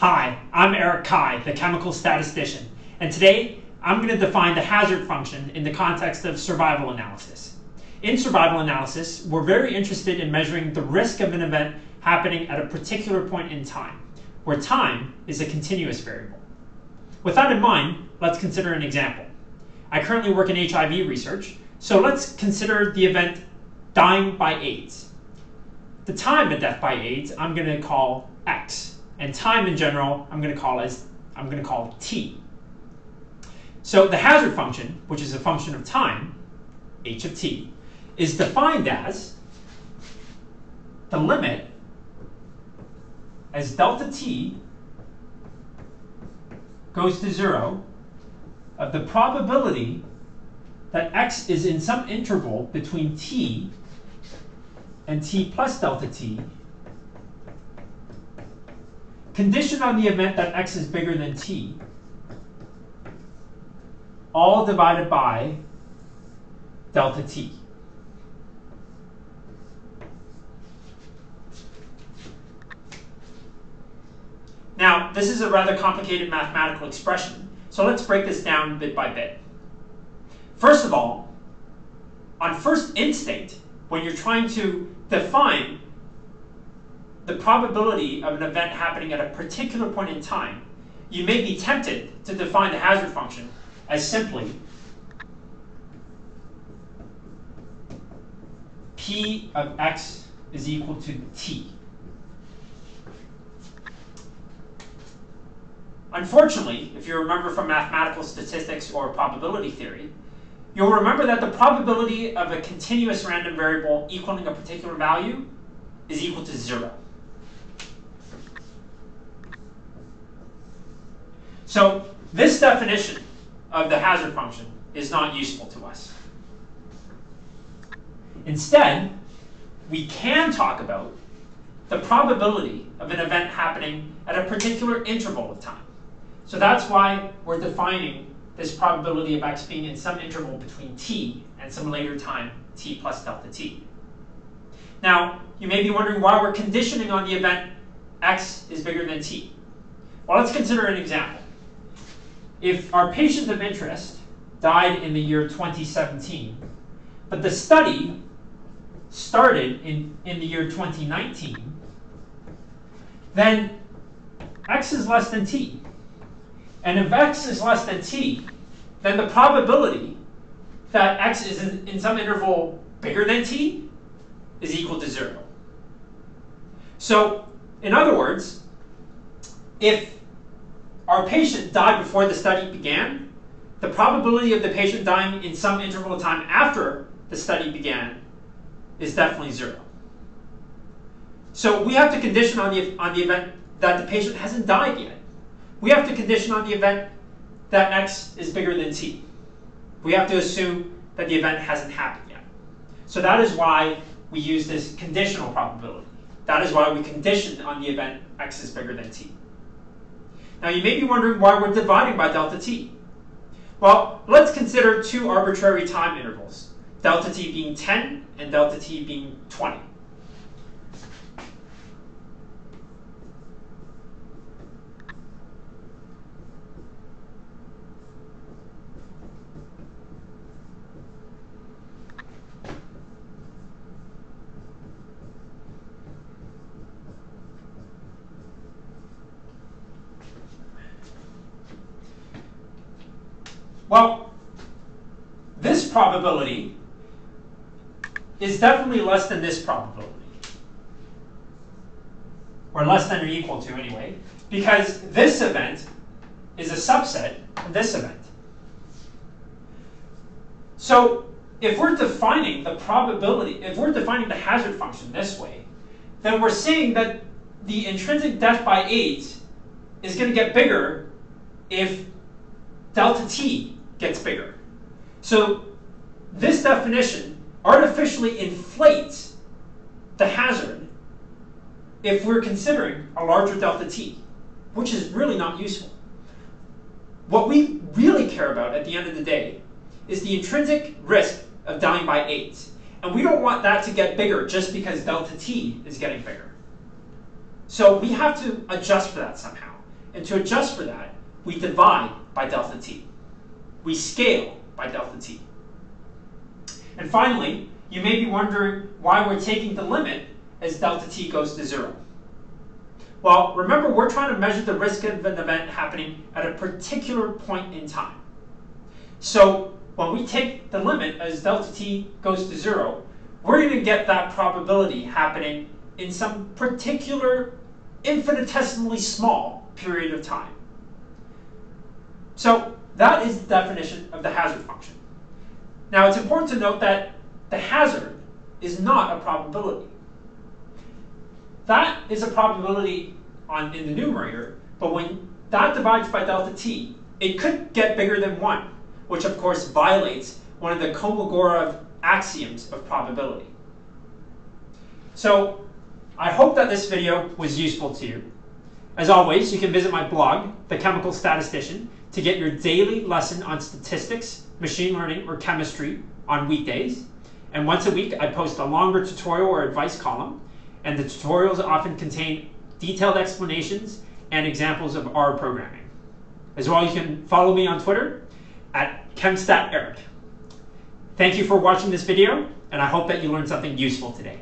Hi, I'm Eric Cai, the chemical statistician, and today I'm going to define the hazard function in the context of survival analysis. In survival analysis, we're very interested in measuring the risk of an event happening at a particular point in time, where time is a continuous variable. With that in mind, let's consider an example. I currently work in HIV research, so let's consider the event dying by AIDS. The time of death by AIDS I'm going to call X, and time in general I'm going to call as I'm going to call T. So the hazard function, which is a function of time, h of t, is defined as the limit as delta t goes to 0 of the probability that x is in some interval between t and t plus delta t, conditioned on the event that x is bigger than t, all divided by delta t. Now, this is a rather complicated mathematical expression, so let's break this down bit by bit. First of all, on first instinct, when you're trying to define the probability of an event happening at a particular point in time, you may be tempted to define the hazard function as simply p of x is equal to t. Unfortunately, if you remember from mathematical statistics or probability theory, you'll remember that the probability of a continuous random variable equaling a particular value is equal to zero. So this definition of the hazard function is not useful to us. Instead, we can talk about the probability of an event happening at a particular interval of time. So that's why we're defining this probability of x being in some interval between t and some later time, t plus delta t. Now, you may be wondering why we're conditioning on the event x is bigger than t. Well, let's consider an example. If our patient of interest died in the year 2017, but the study started in, in the year 2019, then x is less than t. And if x is less than t, then the probability that x is in, in some interval bigger than t is equal to 0. So, in other words, if our patient died before the study began, the probability of the patient dying in some interval of time after the study began is definitely 0. So we have to condition on the, on the event that the patient hasn't died yet we have to condition on the event that x is bigger than t. We have to assume that the event hasn't happened yet. So that is why we use this conditional probability. That is why we condition on the event x is bigger than t. Now you may be wondering why we're dividing by delta t. Well, let's consider two arbitrary time intervals, delta t being 10 and delta t being 20. Well, this probability is definitely less than this probability. Or less than or equal to, anyway, because this event is a subset of this event. So if we're defining the probability, if we're defining the hazard function this way, then we're saying that the intrinsic death by AIDS is going to get bigger if delta t gets bigger. So this definition artificially inflates the hazard if we're considering a larger delta t, which is really not useful. What we really care about at the end of the day is the intrinsic risk of dying by AIDS. And we don't want that to get bigger just because delta t is getting bigger. So we have to adjust for that somehow. And to adjust for that, we divide by delta t. We scale by delta t. And finally, you may be wondering why we're taking the limit as delta t goes to zero. Well, remember, we're trying to measure the risk of an event happening at a particular point in time. So when we take the limit as delta t goes to zero, we're going to get that probability happening in some particular infinitesimally small period of time. So that is the definition of the hazard function. Now it's important to note that the hazard is not a probability. That is a probability on, in the numerator, but when that divides by delta t, it could get bigger than 1, which of course violates one of the Kolmogorov axioms of probability. So I hope that this video was useful to you. As always, you can visit my blog, The Chemical Statistician, to get your daily lesson on statistics, machine learning, or chemistry on weekdays. And once a week, I post a longer tutorial or advice column and the tutorials often contain detailed explanations and examples of R programming. As well, you can follow me on Twitter at ChemStatEric. Thank you for watching this video, and I hope that you learned something useful today.